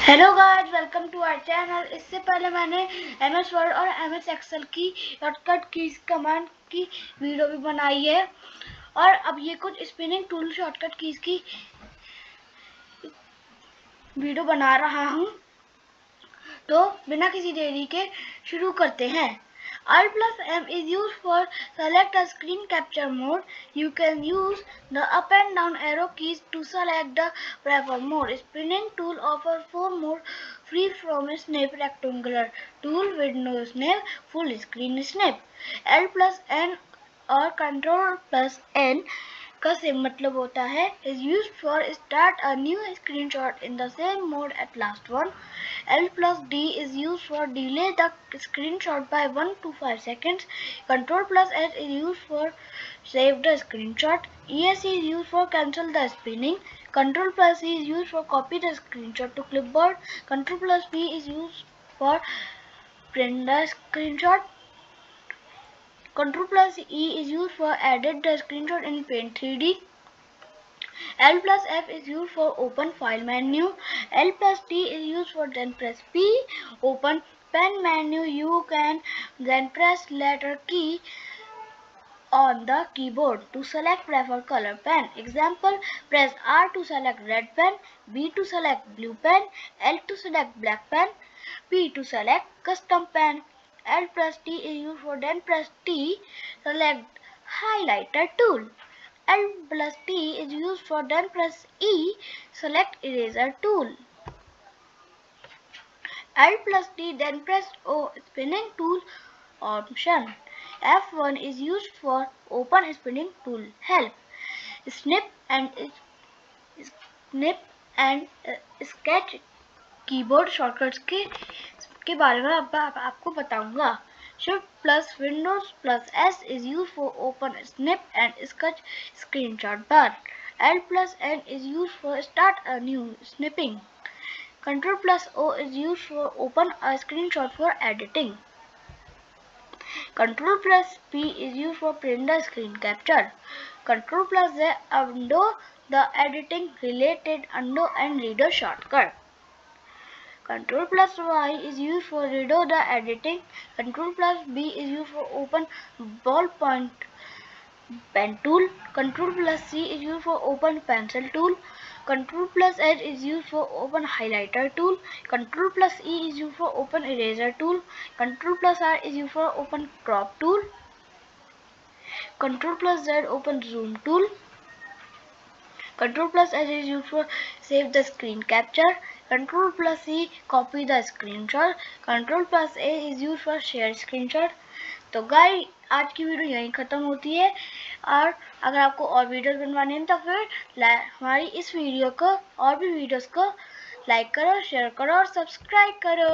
Hello guys welcome to our channel इससे पहले मैंने एम एस वर्ड और एम एस एक्सल की शॉर्टकट की कमांड की वीडियो भी बनाई है। और अब ये कुछ स्पिनिंग टूल शॉर्टकट कीज की वीडियो बना रहा हूँ। तो बिना किसी देरी के शुरू करते हैं। Alt plus M is used for select a screen capture mode. You can use the up and down arrow keys to select the prefer mode. Snipping tool offers four mode free from snap rectangular tool with no snap, full screen snap. L plus N or control plus N का same मतलब होता है is use for start a new screen shot in the same mode at last one L plus D is use for delay the screen shot by one two five second control plus H is use for save the screen shot E S is use for cancel the snipping control plus is use for copy the screen shot to clipboard control plus B is use for print the screenshot Control plus E is used for edit the screenshot in Paint 3D. L plus F is used for open file menu. L plus T is used for then press P. Open pen menu. You can then press letter key on the keyboard to select preferred color pen. Example, press R to select red pen, B to select blue pen, L to select black pen, P to select custom pen. L plus T is used for then press T, select highlighter tool. L plus T is used for then press E, select eraser tool. L plus T then press O snipping tool option. F1 is used for open snipping tool help. Snip and snip and uh, sketch keyboard shortcuts key के बारे में अब आप, आपको बताऊँगा Shift plus Windows plus S is used for open snip and sketch screenshot bar. L plus N is used for start a new snipping. Control plus O is used for open a screenshot for editing. Control plus P is used for print the screen capture. Control plus Z undo the editing related undo and redo shortcut. Control plus Y is used for redo the editing. Control plus B is used for open ballpoint pen tool. Control plus C is used for open pencil tool. Control plus H is used for open highlighter tool. Control plus E is used for open eraser tool. Control plus R is used for open crop tool. Control plus Z open zoom tool. Control plus S is used for save the screen capture. Control plus C copy the screenshot. Control plus A is used for share screenshot. तो गाय आज की video यहीं ख़त्म होती है और अगर आपको और वीडियोस बनवाने हैं तो फिर हमारी इस वीडियो को और भी वीडियोस को लाइक करो शेयर करो और सब्सक्राइब करो